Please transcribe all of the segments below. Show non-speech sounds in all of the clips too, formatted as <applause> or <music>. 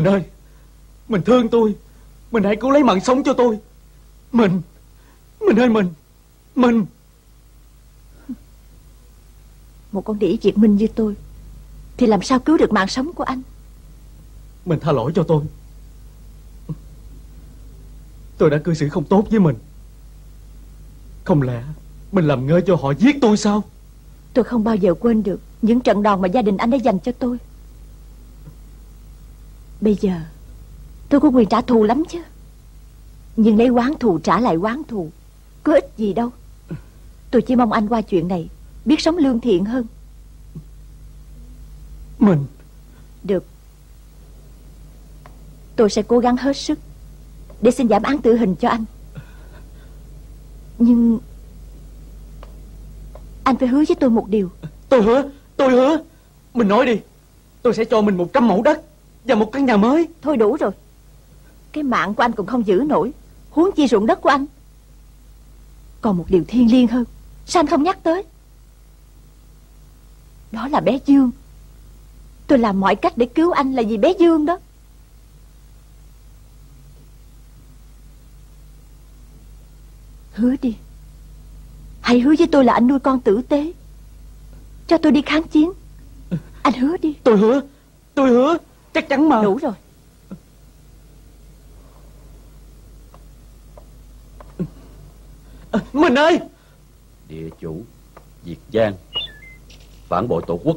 Mình ơi Mình thương tôi. Mình hãy cứu lấy mạng sống cho tôi. Mình Mình ơi mình Mình. Một con đĩ diệt minh như tôi Thì làm sao cứu được mạng sống của anh? Mình tha lỗi cho tôi. Tôi đã cư xử không tốt với mình. Không lẽ Mình làm ngơ cho họ giết tôi sao? Tôi không bao giờ quên được Những trận đòn mà gia đình anh đã dành cho tôi Bây giờ Tôi có quyền trả thù lắm chứ. Nhưng lấy quán thù trả lại quán thù Có ích gì đâu. Tôi chỉ mong anh qua chuyện này Biết sống lương thiện hơn. Mình. Được. Tôi sẽ cố gắng hết sức Để xin giảm án tử hình cho anh. Nhưng Anh phải hứa với tôi một điều. Tôi hứa Tôi hứa. Mình nói đi Tôi sẽ cho mình một trăm mẫu đất Và một căn nhà mới. Thôi đủ rồi. Cái mạng của anh cũng không giữ nổi. Huống chi ruộng đất của anh. Còn một điều thiêng liêng hơn. Sao anh không nhắc tới? Đó là bé Dương. Tôi làm mọi cách để cứu anh là vì bé Dương đó. Hứa đi. Hãy hứa với tôi là anh nuôi con tử tế. Cho tôi đi kháng chiến. Anh hứa đi. Tôi hứa. Tôi hứa Chắc chắn mà Đủ rồi. Mình ơi! Địa chủ Diệt Giang Phản bội tổ quốc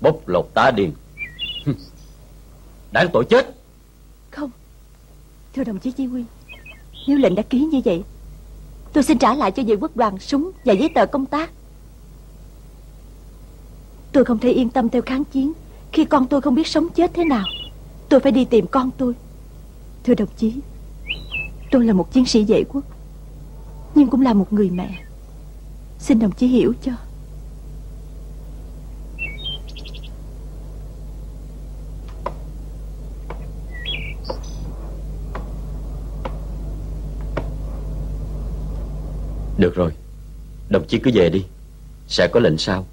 Bóc lột tá điền. Đáng tội chết. Không. Thưa đồng chí Chi Huy Nếu lệnh đã ký như vậy Tôi xin trả lại cho vệ quốc đoàn súng và giấy tờ công tác. Tôi không thể yên tâm theo kháng chiến khi con tôi không biết sống chết thế nào, Tôi phải đi tìm con tôi. Thưa đồng chí, Tôi là một chiến sĩ vệ quốc, Nhưng cũng là một người mẹ. Xin đồng chí hiểu cho. Được rồi, Đồng chí cứ về đi. Sẽ có lệnh sau.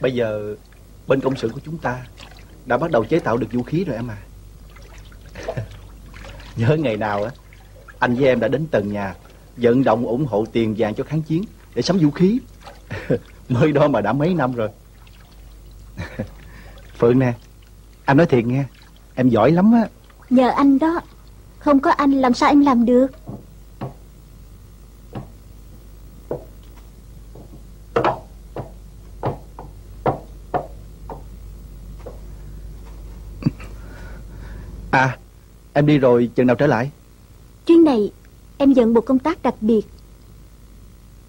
Bây giờ bên công sự của chúng ta Đã bắt đầu chế tạo được vũ khí rồi em à. <laughs> Nhớ ngày nào á, Anh với em đã đến tầng nhà, Vận động ủng hộ tiền vàng cho kháng chiến Để sắm vũ khí. <laughs> Mới đó mà đã mấy năm rồi. <laughs> Phượng nè, Anh nói thiệt nghe, Em giỏi lắm á. Nhờ anh đó, Không có anh làm sao em làm được? À Em đi rồi chừng nào trở lại? Chuyến này em nhận một công tác đặc biệt.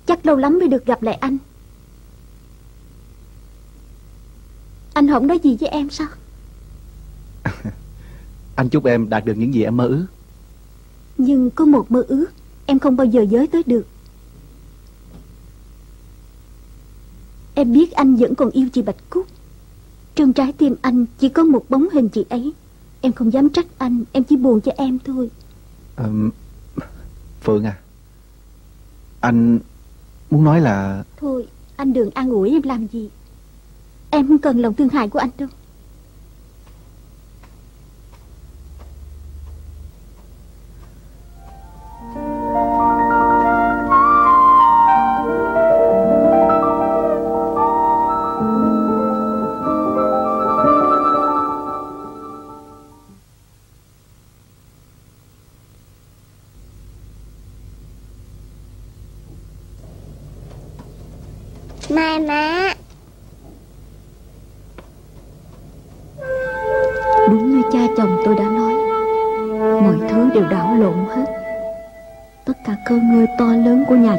Chắc lâu lắm mới được gặp lại anh. Anh không nói gì với em sao? <laughs> Anh chúc em đạt được những gì em mơ ước. Nhưng có một mơ ước Em không bao giờ giới tới được. Em biết anh vẫn còn yêu chị Bạch Cúc. Trong trái tim anh chỉ có một bóng hình chị ấy Em không dám trách anh Em chỉ buồn cho em thôi. À, Phượng à Anh muốn nói là Thôi anh đừng an ủi em làm gì. Em không cần lòng thương hại của anh đâu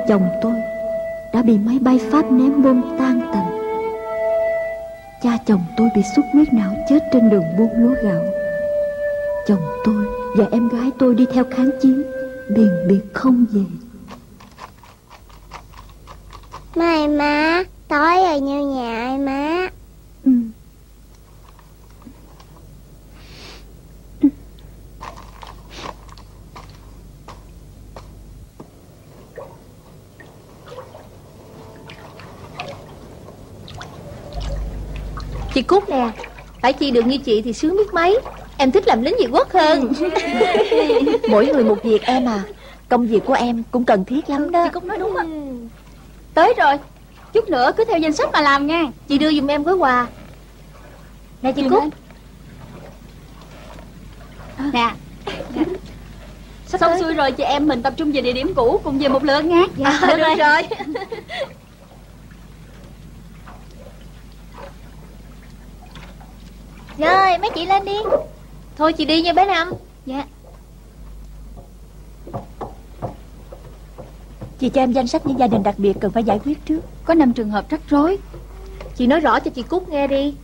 chồng tôi Đã bị máy bay Pháp ném bom tan tành. Cha chồng tôi bị xuất huyết não chết trên đường buôn lúa gạo. Chồng tôi và em gái tôi đi theo kháng chiến Biền biệt không về. Mai má, Tối rồi như nhà ai má ừ. Chị Cúc nè. Phải chi được như chị thì sướng biết mấy. Em thích làm lính Việt quốc hơn. <laughs> Mỗi người một việc em à. Công việc của em cũng cần thiết lắm đó. Chị Cúc nói đúng á. Tới rồi. Chút nữa cứ theo danh sách mà làm nha. Chị đưa giùm em gói quà. Nè chị Cúc. Nè. Sắp Xong xuôi rồi chị em mình tập trung về địa điểm cũ Cùng về một lượt nha. Dạ, Được được rồi Rồi <laughs> mấy chị lên đi. Thôi chị đi nha bé Năm Dạ. Chị cho em danh sách những gia đình đặc biệt cần phải giải quyết trước. Có năm trường hợp rắc rối. Chị nói rõ cho chị Cúc nghe đi.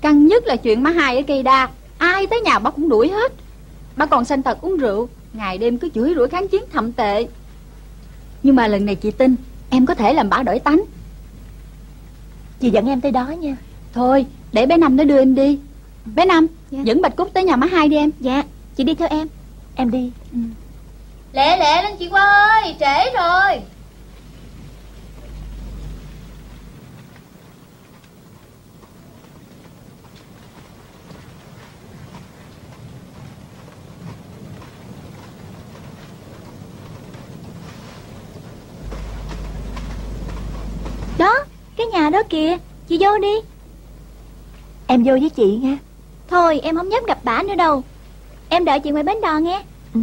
Căng nhất là chuyện má hai ở cây đa. Ai tới nhà bác cũng đuổi hết. Bà còn sanh tật uống rượu. Ngày đêm cứ chửi rủa kháng chiến thậm tệ. Nhưng mà lần này chị tin Em có thể làm bà đổi tánh. Chị dẫn em tới đó nha. Thôi để bé Năm nó đưa em đi Bé Năm Dạ. dẫn Bạch Cúc tới nhà má hai đi em. Dạ. Chị đi theo em. Em đi. Lẹ lẹ lên chị Qua ơi Trễ rồi. Đó Cái nhà đó kìa. Chị vô đi. Em vô với chị nha Thôi, em không dám gặp bà nữa đâu Em đợi chị ngoài bến đò nghe Ừ.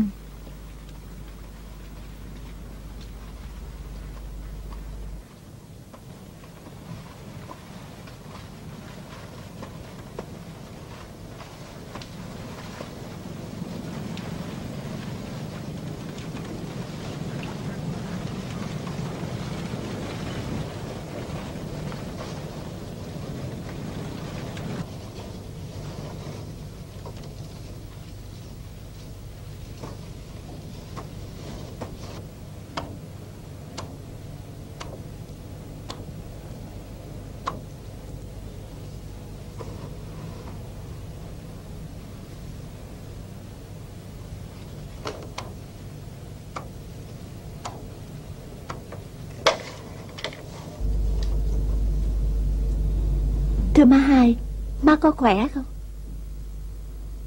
Thưa má hai, Má có khỏe không?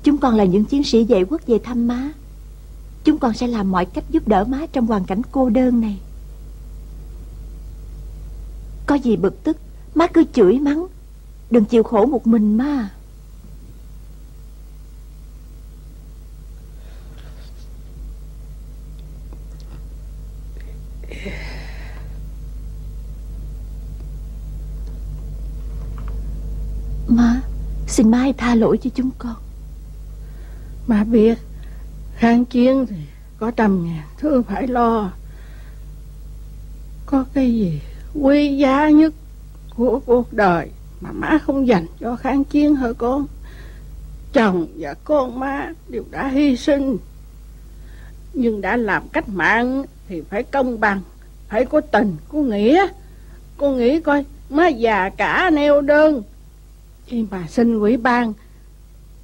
Chúng con là những chiến sĩ vệ quốc về thăm má. Chúng con sẽ làm mọi cách giúp đỡ má Trong hoàn cảnh cô đơn này. Có gì bực tức, Má cứ chửi mắng. Đừng chịu khổ một mình má Má. Xin má hãy tha lỗi cho chúng con. Má biết kháng chiến thì có trăm ngàn thứ phải lo. Có cái gì quý giá nhất của cuộc đời Mà má không dành cho kháng chiến hả con? Chồng và con má đều đã hy sinh. Nhưng đã làm cách mạng thì phải công bằng Phải có tình, có nghĩa. Con nghĩ coi má già cả neo đơn khi mà xin quỹ ban,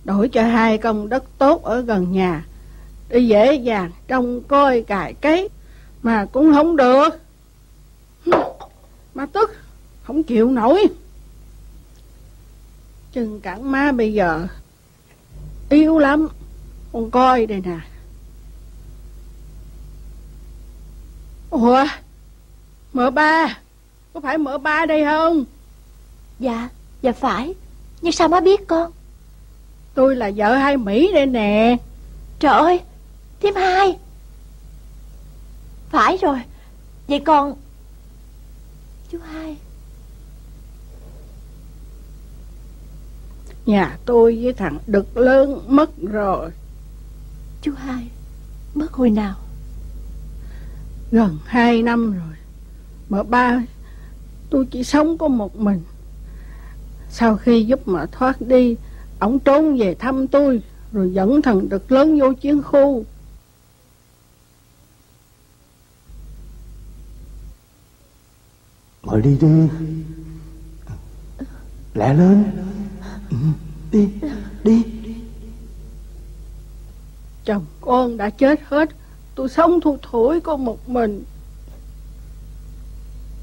đổi cho hai công đất tốt ở gần nhà để dễ dàng trông coi cài cấy, mà cũng không được. Má tức, không chịu nổi. Chừng cẳng má bây giờ, yếu lắm. Con coi đây nè. Ủa? Mở ba. Có phải mở ba đây không? Dạ Dạ phải. Nhưng sao má biết con? Tôi là vợ hai mỹ đây nè. Trời ơi Thím hai. Phải rồi Vậy còn Chú hai. Nhà tôi với thằng đực lớn mất rồi. Chú hai Mất hồi nào? Gần hai năm rồi. Mà ba tôi chỉ sống có một mình sau khi giúp mà thoát đi ổng trốn về thăm tôi rồi dẫn thằng đực lớn vô chiến khu. Mời đi đi. Lẹ lên. Ừ, Đi Đi. Chồng con đã chết hết tôi sống thui thủi có một mình.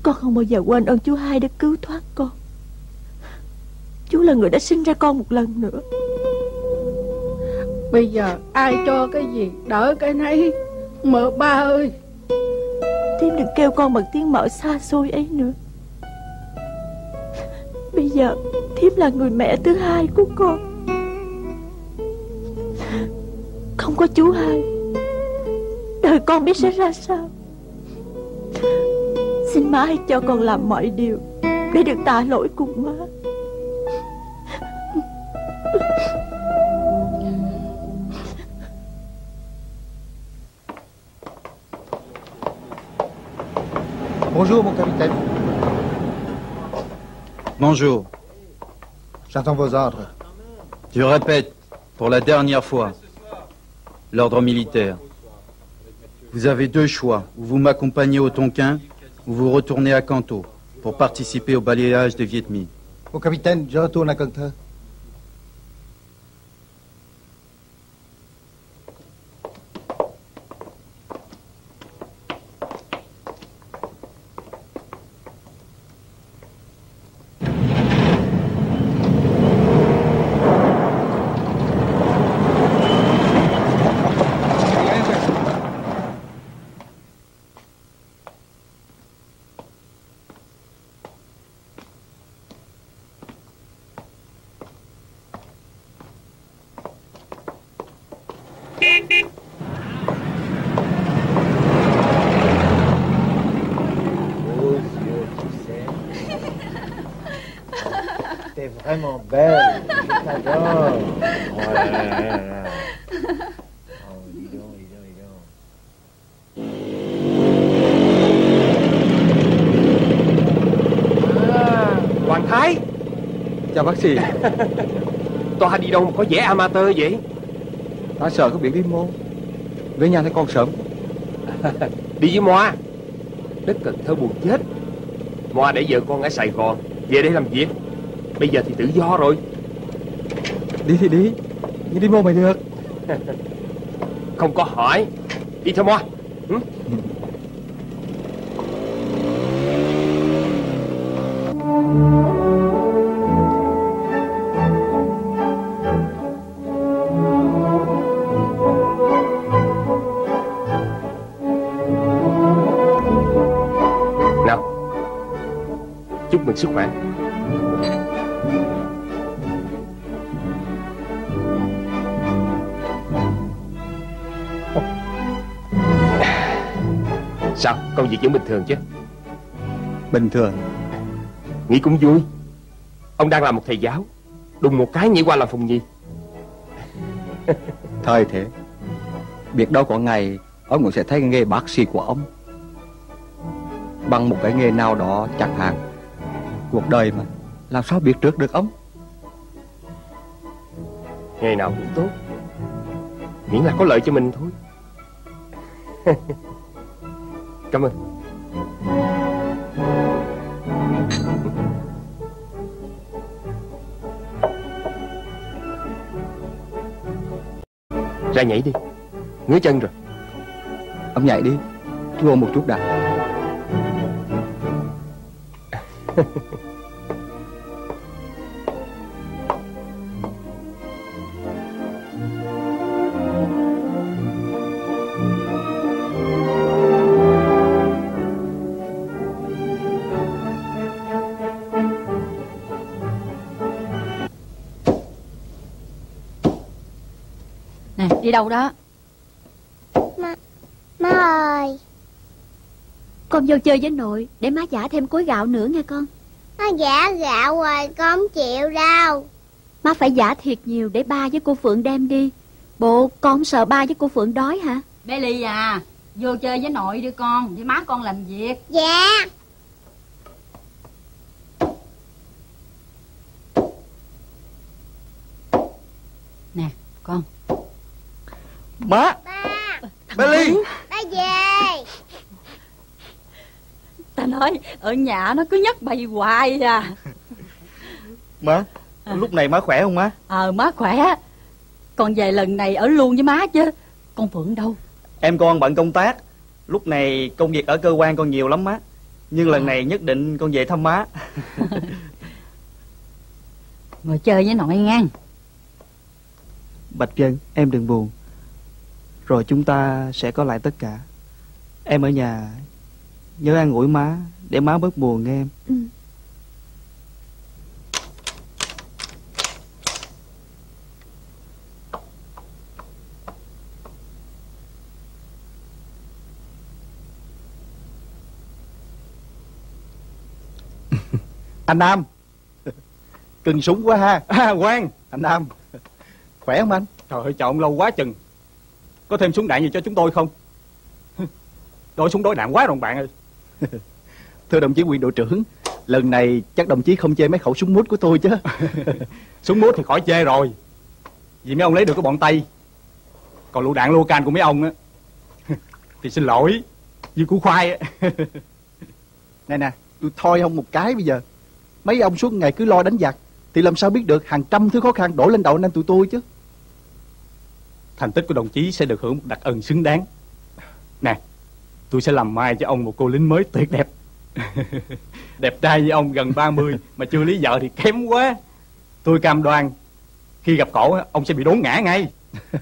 Con không bao giờ quên ơn chú hai đã cứu thoát con Chú là người đã sinh ra con một lần nữa. Bây giờ ai cho cái gì đỡ cái nấy. Mợ ba ơi. Thiếm đừng kêu con bằng tiếng mợ xa xôi ấy nữa. Bây giờ Thiếm là người mẹ thứ hai của con. Không có chú hai. Đời con biết sẽ ra sao. Xin má hãy cho con làm mọi điều Để được tạ lỗi cùng má Bonjour, mon capitaine. Bonjour. J'attends vos ordres. Je répète, pour la dernière fois, l'ordre militaire. Vous avez deux choix. Ou vous m'accompagnez au Tonkin, ou vous retournez à Kanto pour participer au balayage des Viet Minh. Mon capitaine, je retourne à Cần donc, dis donc. À, Hoàng Thái. Chào bác sĩ. <laughs> Toa đi đâu mà có vẻ amateur vậy? Ta sợ có biển đi môn Về nhà thấy con sớm. <laughs> Đi với Moa. Đất Cần Thơ buồn chết. Moa để vợ con ở Sài Gòn. Về đây làm việc Bây giờ thì tự do rồi. Đi thì đi. Nhưng đi môn mày được. <laughs> Không có hỏi. Đi thôi Moa ừ? Nào Chúc mừng sức khỏe công việc vẫn bình thường chứ. Bình thường. Nghĩ cũng vui. Ông đang làm một thầy giáo. Đùng một cái nhảy qua làm phùng nhi. <laughs> Thời thế. Biết đâu có ngày Ông cũng sẽ thấy nghề bác sĩ của ông. Bằng một cái nghề nào đó chẳng hạn. Cuộc đời mà Làm sao biết trước được ông? Ngày nào cũng tốt. Miễn là có lợi cho mình thôi <laughs> Cảm ơn. Ra nhảy đi. Ngứa chân rồi. Ông nhảy đi. Thua một chút đã <laughs> đâu đó. Má ơi. Con vô chơi với nội Để má giả thêm cối gạo nữa nghe con. Nó giả gạo rồi con không chịu đâu. Má phải giả thiệt nhiều để ba với cô Phượng đem đi. Bộ con không sợ ba với cô Phượng đói hả? Bé Ly à Vô chơi với nội đi con Với má con làm việc. Dạ Nè con Má Ba. Ba về. Ta nói ở nhà nó cứ nhắc bày hoài à. Má Lúc này má khỏe không má? Ờ má khỏe. Con về lần này ở luôn với má chứ. Con Phượng đâu? Em con bận công tác. Lúc này công việc ở cơ quan con nhiều lắm má. Nhưng lần này nhất định con về thăm má. <laughs> Ngồi chơi với nội ngang. Bạch Dân em đừng buồn Rồi chúng ta sẽ có lại tất cả. Em ở nhà Nhớ an ủi má Để má bớt buồn nghe em. Ừ. <laughs> Anh Nam. Cưng súng quá ha. À Quang. Anh Nam. Khỏe không anh? Trời ơi chọn lâu quá chừng Có thêm súng đạn gì cho chúng tôi không? Đổi súng đối đạn quá rồi bạn ơi. <laughs> Thưa đồng chí quyền đội trưởng Lần này chắc đồng chí không chê mấy khẩu súng mút của tôi chứ. <laughs> Súng mút thì khỏi chê rồi. Vì mấy ông lấy được cái bọn Tây Còn lựu đạn lô can của mấy ông á <laughs> Thì xin lỗi Như củ khoai á. Nè nè Tôi thôi ông một cái bây giờ. Mấy ông suốt ngày cứ lo đánh giặc Thì làm sao biết được hàng trăm thứ khó khăn đổ lên đầu anh em tụi tôi chứ Thành tích của đồng chí sẽ được hưởng một đặc ân xứng đáng. Nè Tôi sẽ làm mai cho ông một cô lính mới tuyệt đẹp. <laughs> Đẹp trai như ông gần 30 Mà chưa lấy vợ thì kém quá. Tôi cam đoan Khi gặp cổ ông sẽ bị đốn ngã ngay.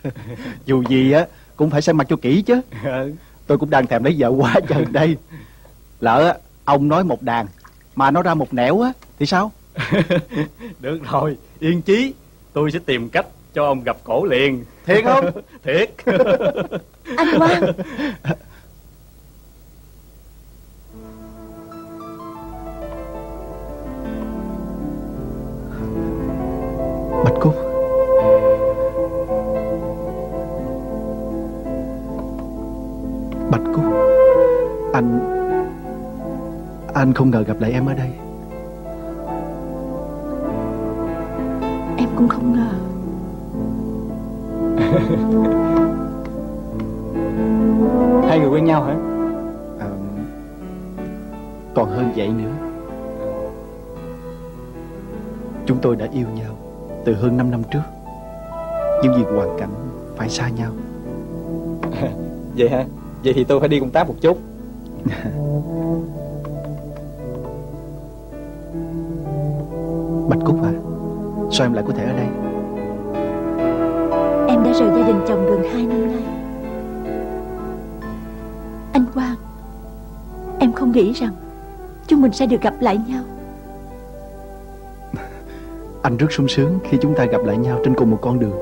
<laughs> Dù gì á Cũng phải xem mặt cho kỹ chứ. <laughs> Tôi cũng đang thèm lấy vợ quá trời đây. Lỡ ông nói một đàn Mà nó ra một nẻo á Thì sao? Được rồi Yên chí Tôi sẽ tìm cách cho ông gặp cổ liền. Thiệt không? <laughs> Thiệt. Anh Quang. Bạch Cúc. Bạch Cúc Anh Anh không ngờ gặp lại em ở đây. Em cũng không ngờ <laughs> Hai người quen nhau hả? À, Còn hơn vậy nữa. Chúng tôi đã yêu nhau Từ hơn 5 năm trước. Nhưng vì hoàn cảnh phải xa nhau. <laughs> Vậy hả? Vậy thì tôi phải đi công tác một chút. <laughs> Bạch Cúc à Sao em lại có thể ở đây rời gia đình chồng gần 2 năm nay. Anh Quang Em không nghĩ rằng Chúng mình sẽ được gặp lại nhau. Anh rất sung sướng khi chúng ta gặp lại nhau trên cùng một con đường.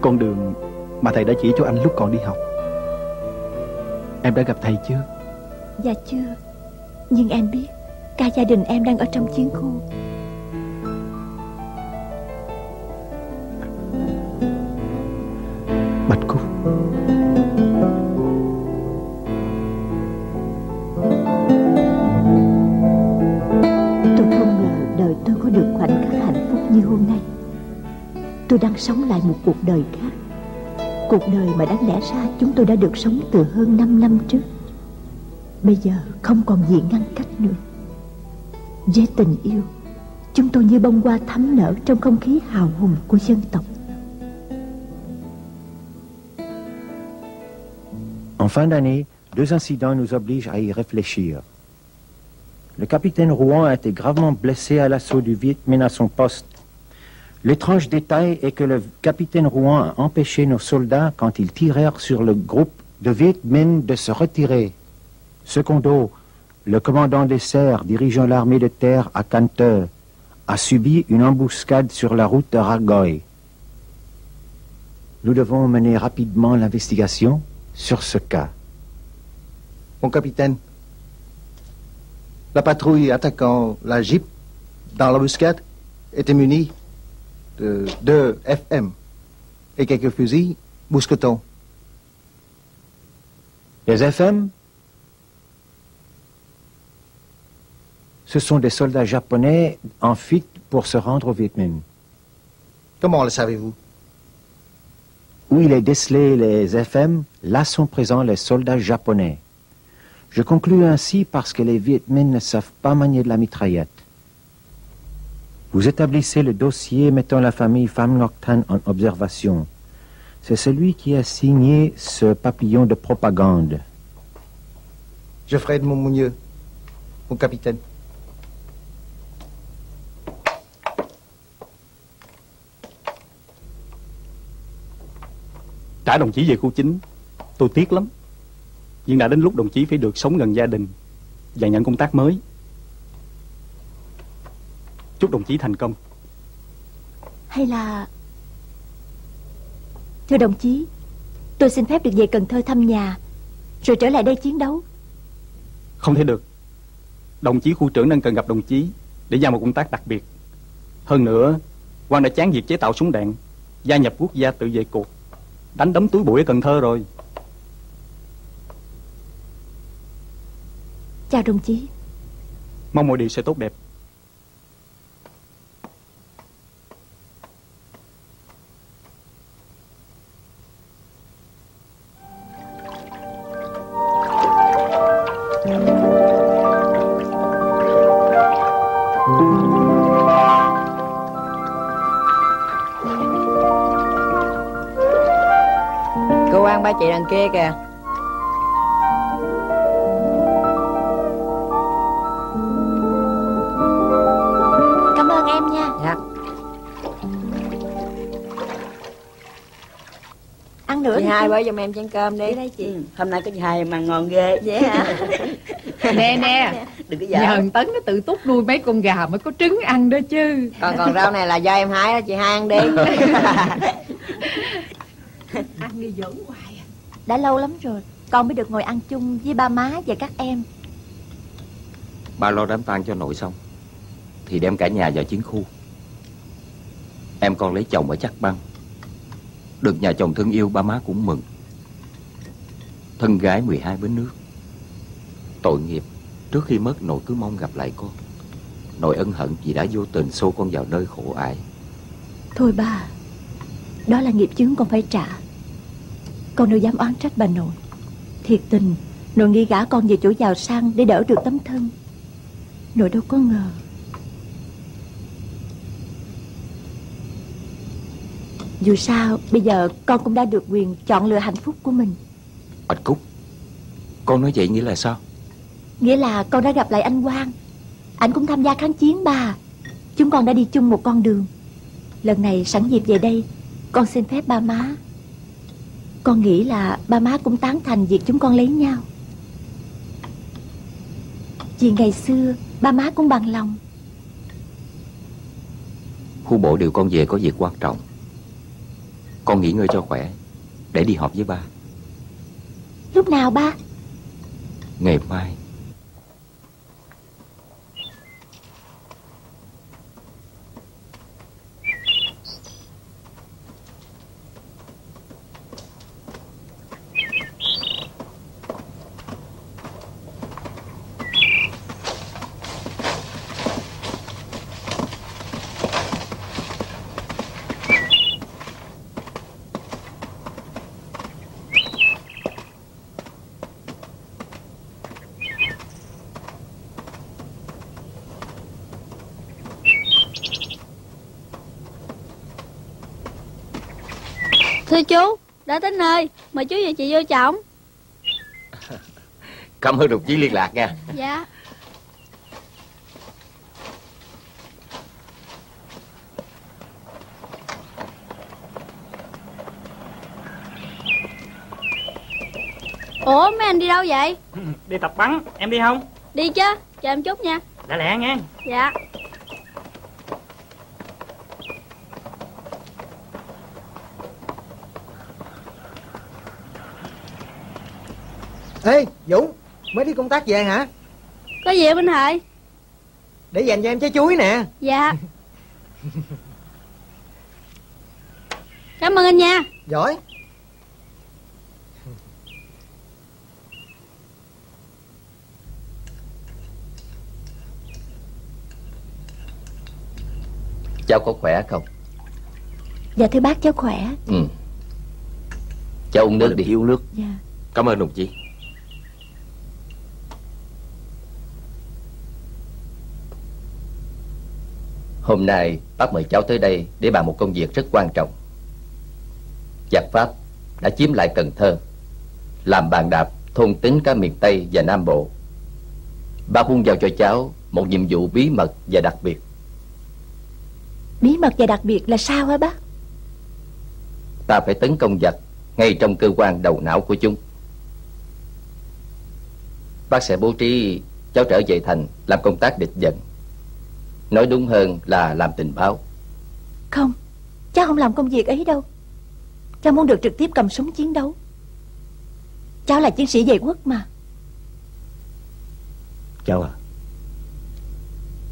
Con đường mà thầy đã chỉ cho anh lúc còn đi học. Em đã gặp thầy chưa? Dạ chưa Nhưng em biết Cả gia đình em đang ở trong chiến khu Tôi đang sống lại một cuộc đời khác Cuộc đời mà đáng lẽ ra chúng tôi đã được sống từ hơn 5 năm trước Bây giờ không còn gì ngăn cách nữa Với tình yêu Chúng tôi như bông hoa thắm nở trong không khí hào hùng của dân tộc En fin d'année, deux incidents nous obligent à y réfléchir. Le capitaine Rouen a été gravement blessé à l'assaut du Viet Minh à son poste. L'étrange détail est que le capitaine Rouen a empêché nos soldats, quand ils tirèrent sur le groupe de Viet Minh, de se retirer. Secondo, le commandant des serres dirigeant l'armée de terre à Canteur a subi une embuscade sur la route de Ragoy. Nous devons mener rapidement l'investigation sur ce cas. Mon capitaine, la patrouille attaquant la Jeep dans l'embuscade était munie de deux FM et quelques fusils mousquetons. Les FM Ce sont des soldats japonais en fuite pour se rendre au Viet Minh. Comment le savez-vous? Où il est décelé les FM, là sont présents les soldats japonais. Je conclus ainsi parce que les Viet Minh ne savent pas manier de la mitraillette. Vous établissez le dossier mettant la famille Famnoctan en observation. C'est celui qui a signé ce papillon de propagande. Geoffrey de Montmougneux, mon capitaine. Trả đồng chí về khu chính Tôi tiếc lắm Nhưng đã đến lúc đồng chí phải được sống gần gia đình Và nhận công tác mới Chúc đồng chí thành công. Hay là Thưa đồng chí Tôi xin phép được về Cần Thơ thăm nhà Rồi trở lại đây chiến đấu. Không thể được. Đồng chí khu trưởng đang cần gặp đồng chí Để giao một công tác đặc biệt. Hơn nữa quan đã chán việc chế tạo súng đạn Gia nhập quốc gia tự vệ cuộc Đánh đấm túi bụi ở Cần Thơ rồi. Chào đồng chí. Mong mọi điều sẽ tốt đẹp kia kìa. Cảm ơn em nha. Dạ. Ăn nữa Chị đi hai bới giùm em chén cơm đi. Đây chị. Ừ, Hôm nay có chị hai em ăn ngon ghê. Vậy hả <laughs> nè nè. Đừng có nhờ giỡn tấn nó tự túc nuôi mấy con gà mới có trứng ăn đó chứ. Còn còn rau này là do em hái đó chị hai ăn đi <laughs> ăn đi giỡn hoài Đã lâu lắm rồi Con mới được ngồi ăn chung với ba má và các em. Ba lo đám tang cho nội xong Thì đem cả nhà vào chiến khu. Em con lấy chồng ở chắc băng. Được nhà chồng thương yêu ba má cũng mừng. Thân gái 12 bến nước. Tội nghiệp Trước khi mất nội cứ mong gặp lại con. Nội ân hận vì đã vô tình xô con vào nơi khổ ải Thôi ba Đó là nghiệp chướng con phải trả Con đâu dám oán trách bà nội. Thiệt tình Nội nghĩ gả con về chỗ giàu sang Để đỡ được tấm thân. Nội đâu có ngờ. Dù sao Bây giờ con cũng đã được quyền chọn lựa hạnh phúc của mình. Bạch Cúc Con nói vậy nghĩa là sao? Nghĩa là con đã gặp lại anh Quang. Anh cũng tham gia kháng chiến ba Chúng con đã đi chung một con đường. Lần này sẵn dịp về đây Con xin phép ba má Con nghĩ là ba má cũng tán thành việc chúng con lấy nhau. Vì ngày xưa ba má cũng bằng lòng. Khu bộ điều con về có việc quan trọng. Con nghỉ ngơi cho khỏe Để đi họp với ba. Lúc nào ba? Ngày mai Thưa chú, đã tới nơi, mời chú và chị vô trọng. <laughs> Cảm ơn đồng chí liên lạc nha Dạ. Ủa mấy anh đi đâu vậy? Đi tập bắn, em đi không? Đi chứ, chờ em chút nha. Lẹ lẹ nghe Dạ. Ê Dũng Mới đi công tác về hả? Có gì bên Hợi? Để dành cho em trái chuối nè. Dạ. Cảm ơn anh nha. Giỏi. Cháu có khỏe không? Dạ thưa bác cháu khỏe. Ừ. Cháu uống nước đi. uống nước. Dạ. Cảm ơn đồng chí Hôm nay bác mời cháu tới đây Để bàn một công việc rất quan trọng Giặc Pháp đã chiếm lại Cần Thơ Làm bàn đạp thôn tính cả miền Tây và Nam Bộ Bác muốn giao cho cháu Một nhiệm vụ bí mật và đặc biệt Bí mật và đặc biệt là sao hả bác Ta phải tấn công giặc ngay trong cơ quan đầu não của chúng. Bác sẽ bố trí cháu trở về thành làm công tác địch dần. Nói đúng hơn là làm tình báo. Không Cháu không làm công việc ấy đâu. Cháu muốn được trực tiếp cầm súng chiến đấu. Cháu là chiến sĩ vệ quốc mà. Cháu à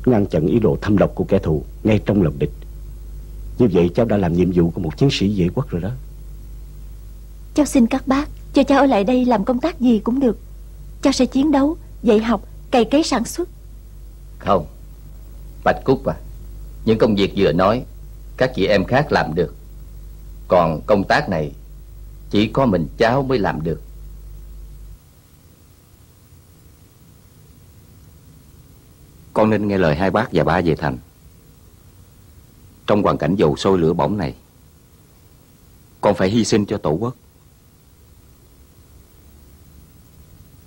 Ngăn chặn ý đồ thâm độc của kẻ thù Ngay trong lòng địch. Như vậy cháu đã làm nhiệm vụ của một chiến sĩ vệ quốc rồi đó. Cháu xin các bác Cho cháu ở lại đây làm công tác gì cũng được. Cháu sẽ chiến đấu, dạy học, cày cấy sản xuất. Không Bạch Cúc à Những công việc vừa nói, Các chị em khác làm được. Còn công tác này, Chỉ có mình cháu mới làm được. Con nên nghe lời hai bác và ba về thành. Trong hoàn cảnh dầu sôi lửa bỏng này, Con phải hy sinh cho tổ quốc.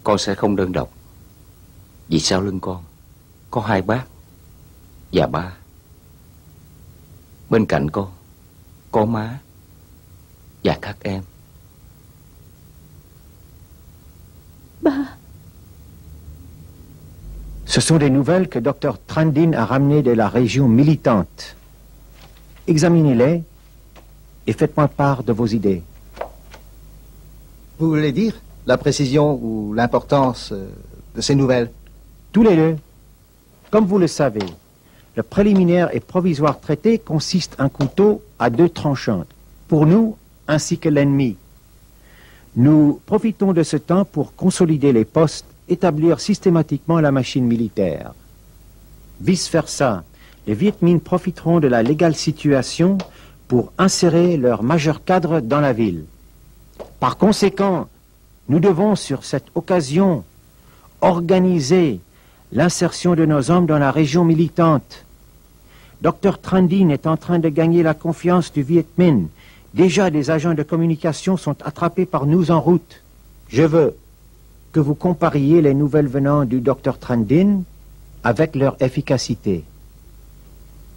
Con sẽ không đơn độc. Vì sau lưng con, Có hai bác. Và ba Bên cạnh con Có má Và các em Ba Ce sont des nouvelles que Dr Trandin a ramenées de la région militante. Examinez-les et faites-moi part de vos idées. Vous voulez dire la précision ou l'importance euh, de ces nouvelles? Tous les deux. Comme vous le savez, le préliminaire et provisoire traité consiste en couteau à deux tranchantes, pour nous ainsi que l'ennemi. Nous profitons de ce temps pour consolider les postes, établir systématiquement la machine militaire. Vice-versa, les Viet Minh profiteront de la légale situation pour insérer leurs majeurs cadres dans la ville. Par conséquent, nous devons, sur cette occasion, organiser l'insertion de nos hommes dans la région militante. Dr Trandin est en train de gagner la confiance du Viet Minh. Déjà, des agents de communication sont attrapés par nous en route. Je veux que vous compariez les nouvelles venant du Dr Trandin avec leur efficacité.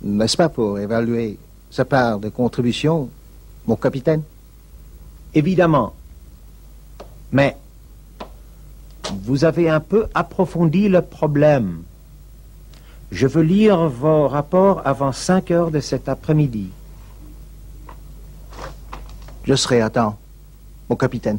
N'est-ce pas pour évaluer sa part de contribution, mon capitaine? Évidemment. Mais vous avez un peu approfondi le problème. Je veux lire vos rapports avant 5 heures de cet après-midi. Je serai à temps, mon capitaine.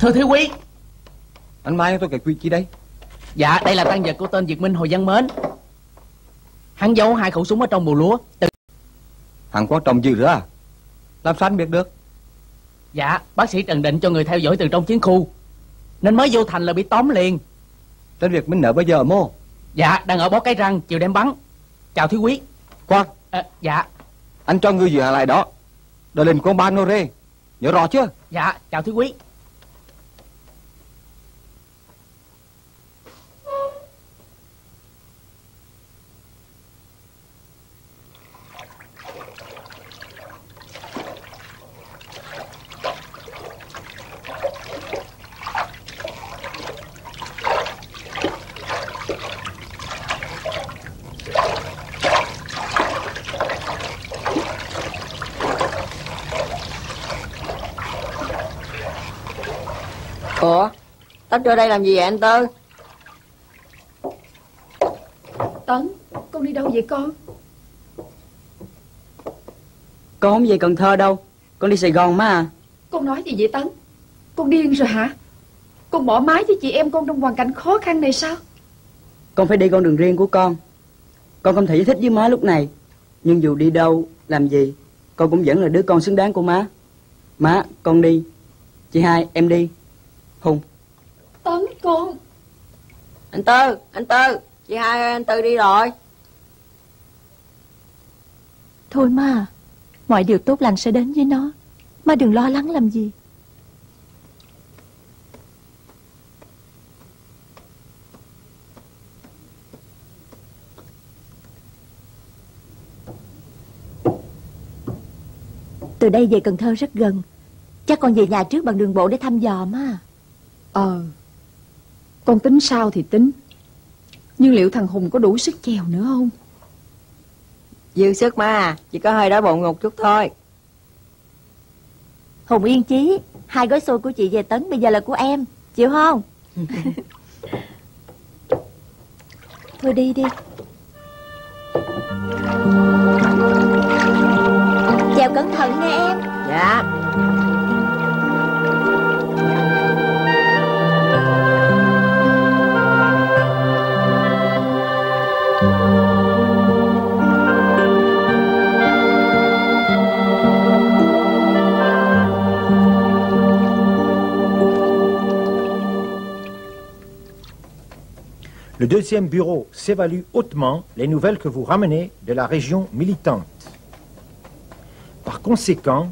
Thưa thiếu quý. Anh Mai tôi cái quy chi đây. Dạ đây là tăng vật của tên Việt Minh Hồ Văn Mến. Hắn giấu hai khẩu súng ở trong bù lúa. Từ... Hắn có trồng dư nữa à? Làm sao anh biết được? Dạ bác sĩ Trần Định cho người theo dõi từ trong chiến khu. Nên mới vô thành là bị tóm liền. Tên Việt Minh ở bây giờ ở mô. Dạ đang ở bó cái răng chiều đem bắn. Chào thiếu quý. Khoan. À, Dạ. Anh cho người giữ lại đó. Đợi lên con ba nô rê. Nhớ rõ chưa? Dạ chào thiếu quý Ủa? Tết vô đây làm gì vậy anh Tư? Tấn Con đi đâu vậy con? Con không về Cần Thơ đâu. Con đi Sài Gòn má à. Con nói gì vậy Tấn? Con điên rồi hả? Con bỏ mái với chị em con trong hoàn cảnh khó khăn này sao? Con phải đi con đường riêng của con. Con không thể giải thích với má lúc này. Nhưng dù đi đâu Làm gì Con cũng vẫn là đứa con xứng đáng của má. Má con đi. Chị hai em đi Hùng. Tấn con Anh Tư Anh Tư. Chị hai anh Tư đi rồi. Thôi ma Mọi điều tốt lành sẽ đến với nó. Ma đừng lo lắng làm gì. Từ đây về Cần Thơ rất gần. Chắc con về nhà trước bằng đường bộ để thăm dò má Ờ. Con tính sao thì tính. Nhưng liệu thằng Hùng có đủ sức chèo nữa không? Dư sức mà Chỉ có hơi đói bụng một chút thôi. Hùng yên chí Hai gói xôi của chị về tấn bây giờ là của em Chịu không? <laughs> Thôi đi đi. Chào cẩn thận nha em. Dạ deuxième bureau s'évalue hautement les nouvelles que vous ramenez de la région militante. Par conséquent,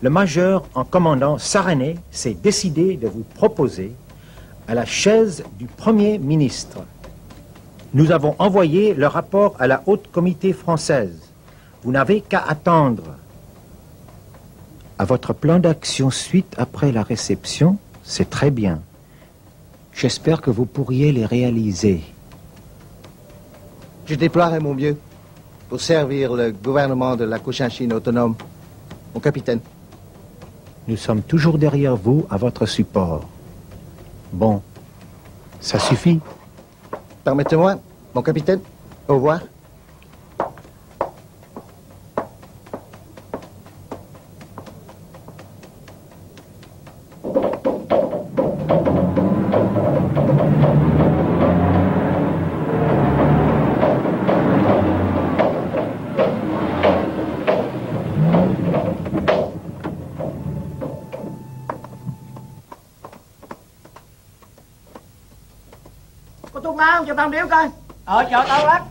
le major en commandant Saranay s'est décidé de vous proposer à la chaise du Premier ministre. Nous avons envoyé le rapport à la haute comité française. Vous n'avez qu'à attendre. À votre plan d'action suite après la réception, c'est très bien. J'espère que vous pourriez les réaliser. Je déploierai mon mieux pour servir le gouvernement de la Cochinchine autonome. Mon capitaine. Nous sommes toujours derrière vous à votre support. Bon, ça suffit. Permettez-moi, mon capitaine. Au revoir. Cho tao điếu coi. Ờ chờ tao lát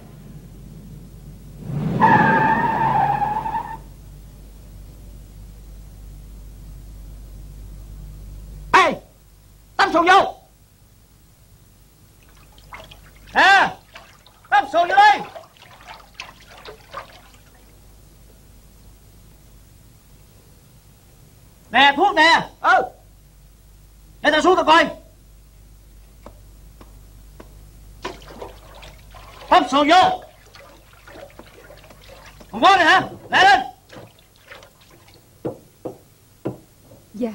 Ê Tắm xuồng vô Nè Tắm xuồng vô đây Nè thuốc nè Ừ Để tao xuống tao coi Xuồng vô Còn có này hả? Lên! Dạ.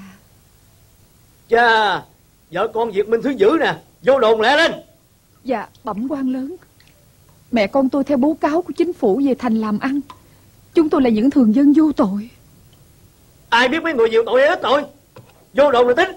Chà Vợ con Việt Minh thứ dữ nè. Vô đồn lẹ lên! Dạ bẩm quan lớn. Mẹ con tôi theo báo cáo của chính phủ về thành làm ăn. Chúng tôi là những thường dân vô tội. Ai biết mấy người nhiều tội hay ít tội. Vô đồn rồi tính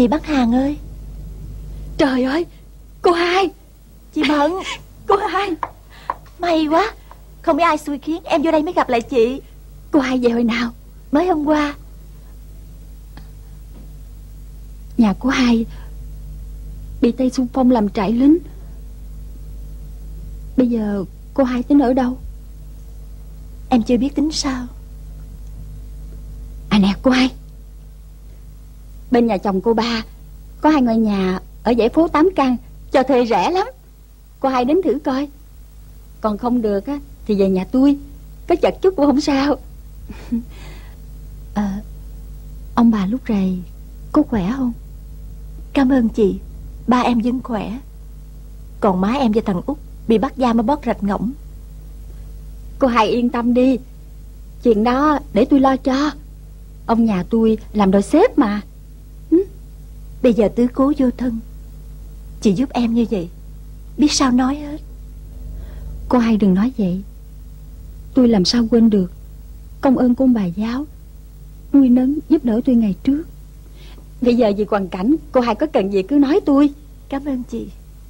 Chị Bắc Hàng ơi. Trời ơi Cô hai. Chị Bận. <laughs> Cô hai. May quá Không biết ai xui khiến em vô đây mới gặp lại chị. Cô hai về hồi nào? Mới hôm qua. Nhà của hai Bị Tây xung phong làm trại lính. Bây giờ cô hai tính ở đâu? Em chưa biết tính sao. À nè cô hai Bên nhà chồng cô ba Có hai ngôi nhà ở dãy phố 8 căn Cho thuê rẻ lắm. Cô hai đến thử coi. Còn không được á Thì về nhà tôi. Có chật chút cũng không sao. À, <laughs> Ông bà lúc rày Có khỏe không? Cảm ơn chị Ba em vẫn khỏe. Còn má em và thằng út Bị bắt giam ở bót rạch ngỗng. Cô hai yên tâm đi. Chuyện đó để tôi lo cho. Ông nhà tôi làm đôi sếp mà Bây giờ tứ cố vô thân. Chị giúp em như vậy. Biết sao nói hết. Cô hai đừng nói vậy. Tôi làm sao quên được? Công ơn của ông bà giáo. Nuôi nấng giúp đỡ tôi ngày trước. Bây giờ vì hoàn cảnh Cô hai có cần gì cứ nói tôi. Cảm ơn chị.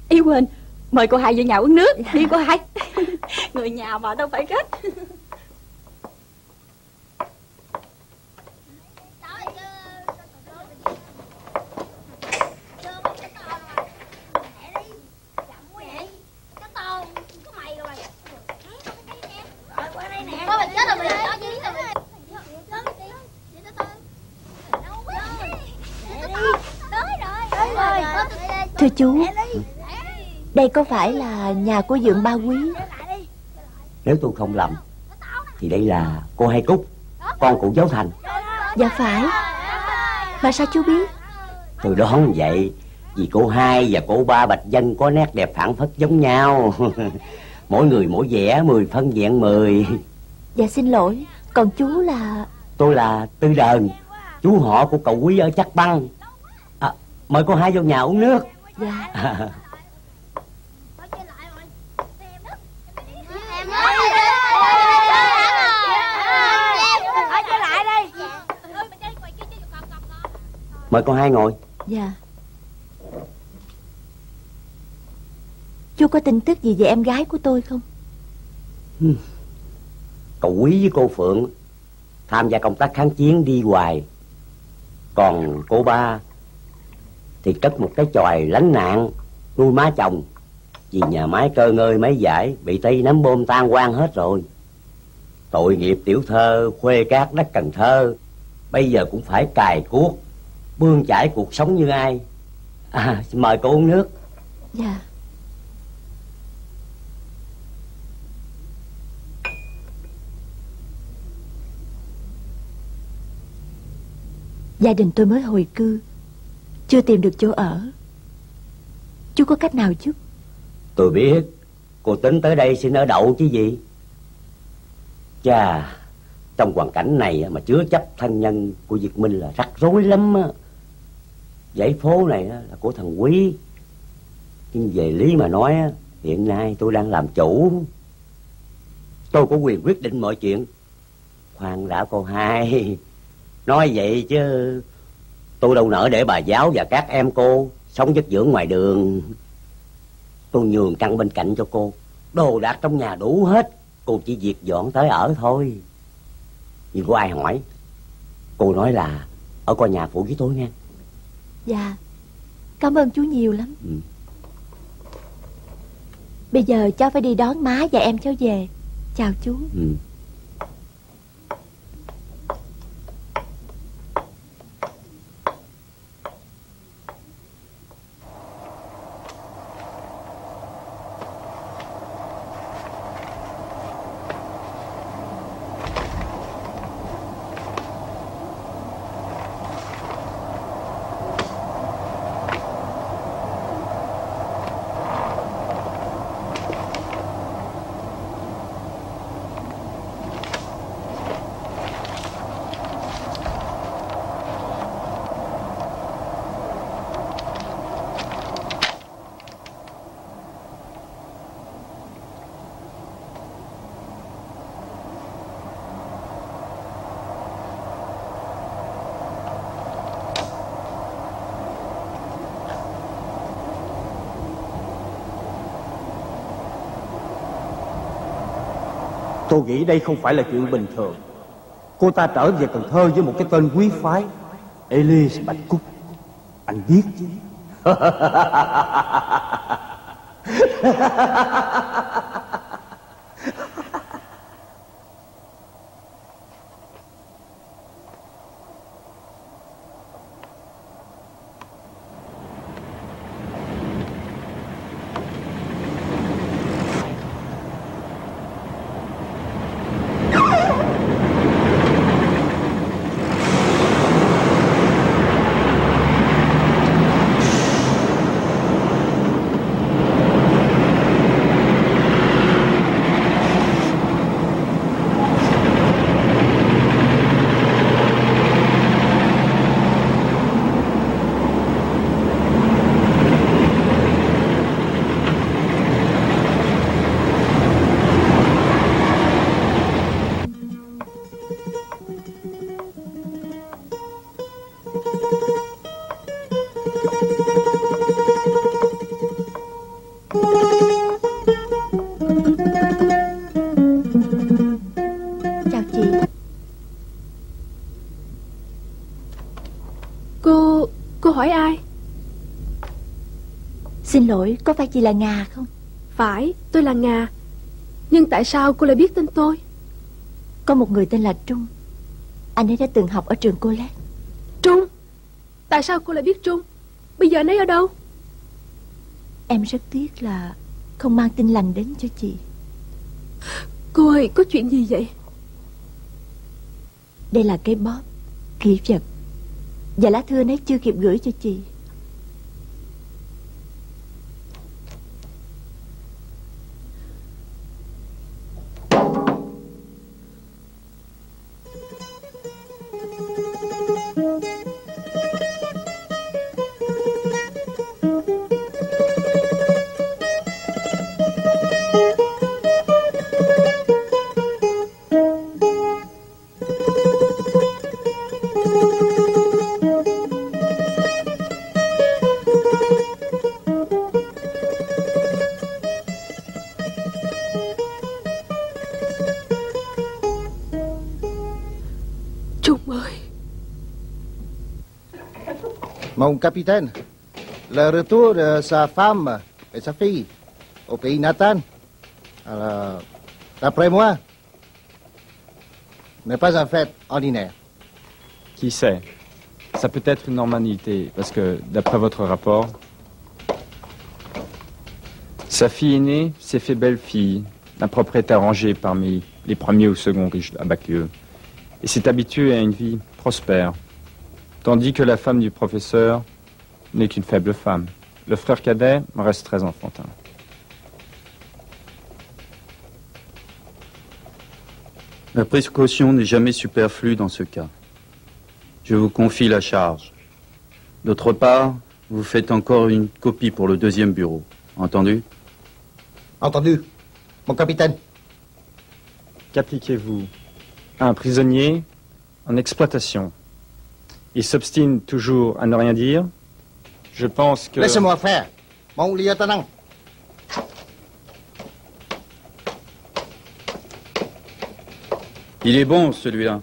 Ý quên Mời cô hai về nhà uống nước. Đi cô hai. <laughs> Người nhà mà đâu phải khách chú. Đây có phải là nhà của dượng ba quý? Nếu tôi không lầm Thì đây là cô Hai Cúc Con cụ giáo thành. Dạ phải. Mà sao chú biết? Tôi đoán vậy Vì cô hai và cô ba Bạch Dân có nét đẹp phản phất giống nhau. <laughs> Mỗi người mỗi vẻ Mười phân dạng mười. Dạ xin lỗi Còn chú là? Tôi là Tư Đờn Chú họ của cậu quý ở Chắc Băng. À, Mời cô hai vô nhà uống nước Dạ. Mời cô hai ngồi. Dạ. Chú có tin tức gì về em gái của tôi không? Cậu quý với cô Phượng Tham gia công tác kháng chiến đi hoài. Còn cô ba thì cất một cái chòi lánh nạn Nuôi má chồng. Vì nhà máy cơ ngơi mấy giải Bị Tây nắm bom tan quang hết rồi. Tội nghiệp tiểu thơ Khuê cát đất Cần Thơ. Bây giờ cũng phải cài cuốc Bươn chải cuộc sống như ai. À, Mời cô uống nước. Dạ. Gia đình tôi mới hồi cư. Chưa tìm được chỗ ở. Chú có cách nào chứ? Tôi biết. Cô tính tới đây xin ở đậu chứ gì? Chà, Trong hoàn cảnh này mà chứa chấp thân nhân của Việt Minh là rắc rối lắm á. Dãy phố này là của thằng Quý. Nhưng về lý mà nói Hiện nay tôi đang làm chủ. Tôi có quyền quyết định mọi chuyện. Khoan đã, cô hai. <laughs> Nói vậy chứ Tôi đâu nỡ để bà giáo và các em cô Sống chất dưỡng ngoài đường. Tôi nhường căn bên cạnh cho cô. Đồ đạc trong nhà đủ hết. Cô chỉ việc dọn tới ở thôi. Nhưng có ai hỏi? Cô nói là Ở coi nhà phụ với tôi nha Dạ Cảm ơn chú nhiều lắm. Ừ. Bây giờ cháu phải đi đón má và em cháu về. Chào chú. Ừ. Tôi nghĩ đây không phải là chuyện bình thường. Cô ta trở về Cần Thơ với một cái tên quý phái Elise Bạch Cúc Anh biết chứ? <laughs> lỗi có phải chị là Ngà không? Phải tôi là Ngà Nhưng tại sao cô lại biết tên tôi? Có một người tên là Trung. Anh ấy đã từng học ở trường cô Lét Trung? Tại sao cô lại biết Trung? Bây giờ anh ấy ở đâu? Em rất tiếc là Không mang tin lành đến cho chị. Cô ơi có chuyện gì vậy? Đây là cái bóp Kỷ vật. Và lá thư ấy chưa kịp gửi cho chị Capitaine, le retour de sa femme et sa fille au pays natal, alors, d'après moi, n'est pas un fait ordinaire. Qui sait? Ça peut être une normalité, parce que, d'après votre rapport, sa fille aînée s'est fait belle-fille, d'un propriétaire rangé parmi les premiers ou seconds riches à Bacieux, et s'est habituée à une vie prospère, tandis que la femme du professeur n'est qu'une faible femme. Le frère cadet reste très enfantin. La précaution n'est jamais superflue dans ce cas. Je vous confie la charge. D'autre part, vous faites encore une copie pour le deuxième bureau. Entendu? Entendu, mon capitaine. Qu'appliquez-vous? À un prisonnier en exploitation Il s'obstine toujours à ne rien dire Je pense que... Laissez-moi faire, mon lieutenant. Il est bon, celui-là.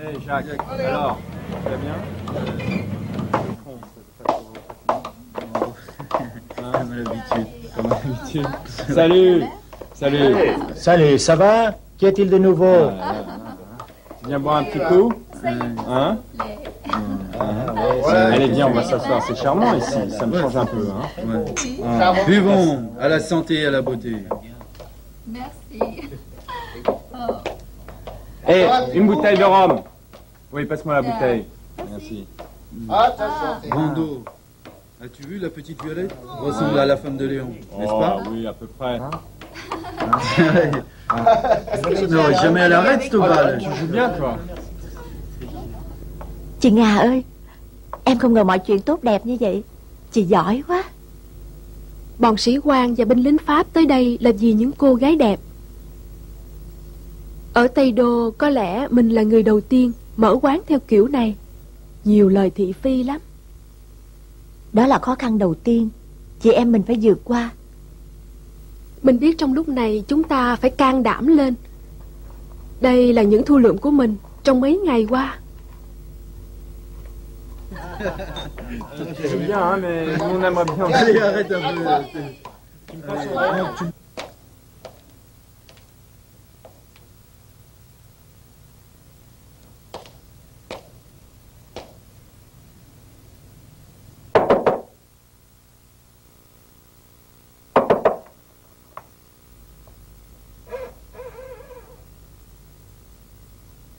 Hey Jacques, alors, tu vas bien Comme d'habitude, comme d'habitude. Salut. Salut. Salut, ça va? Qu'y a-t-il de nouveau? Tu viens boire un petit coup. Hein? Allez, viens, on va s'asseoir. C'est charmant ici, ça me change un peu. Hein. Ah, Buvons à la santé et à la beauté. Merci. Eh, une bouteille de rhum. Oui, passe-moi la bouteille. Merci. Brando, as-tu vu la petite Violette Ressemble à la femme de Léon, n'est-ce Oh, pas Oui, à peu près. Non, jamais à l'arrêt, Stobal. Tu joues bien, toi. Chị Ngà ơi Em không ngờ mọi chuyện tốt đẹp như vậy. Chị giỏi quá. Bọn sĩ quan và binh lính Pháp tới đây là vì những cô gái đẹp. Ở Tây Đô có lẽ mình là người đầu tiên mở quán theo kiểu này. Nhiều lời thị phi lắm Đó là khó khăn đầu tiên. Chị em mình phải vượt qua. Mình biết trong lúc này chúng ta phải can đảm lên. Đây là những thu lượm của mình trong mấy ngày qua. C'est bien, hein, mais on aimerait bien.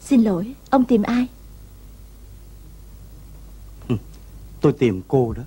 Xin lỗi Ông tìm ai? Tôi tìm cô đó.